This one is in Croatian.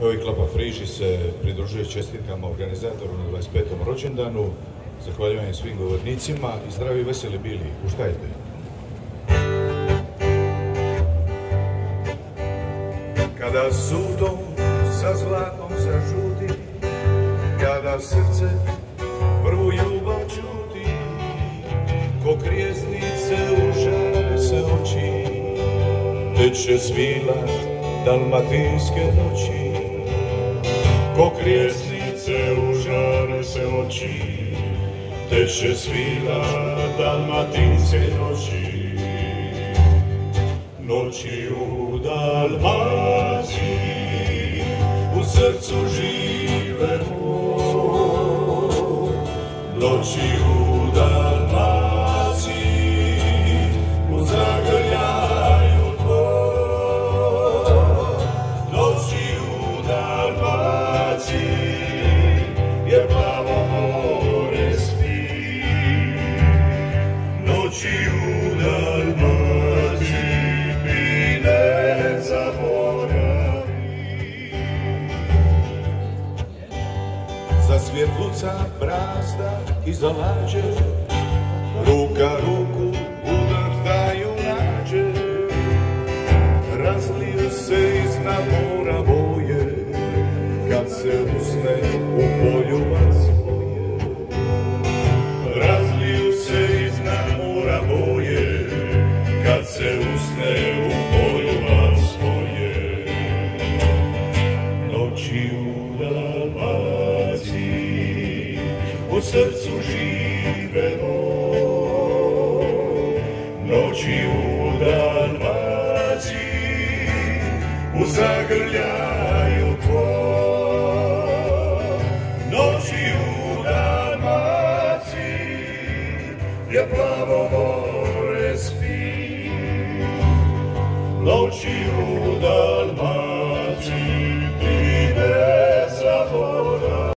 Evo i Klapa Friži se pridružuje čestitkama organizatoru na 25. rođendanu. Zahvaljujem svim govornicima i zdravi i veseli bili. Uštajte. Kada sudom sa zlatom zažuti, kada srce prvu ljubav čuti, ko krijesnice užare se oči, teče svila dalmatinske noći. Ko krijesnice užare se oči, teče svila dalmatinske noći. Noći u Dalmaciji, u srcu živemo. Noći Za svjetluca brazda i za lađe, se usne u poljubac svoje. Razliju se iz mora boje, kad se usne u poljubac svoje. Noći u Dalmaciji, u srcu živemo. Noći u Dalmaciji, u zagrljaju tvoj. Je plavo more spi. Noći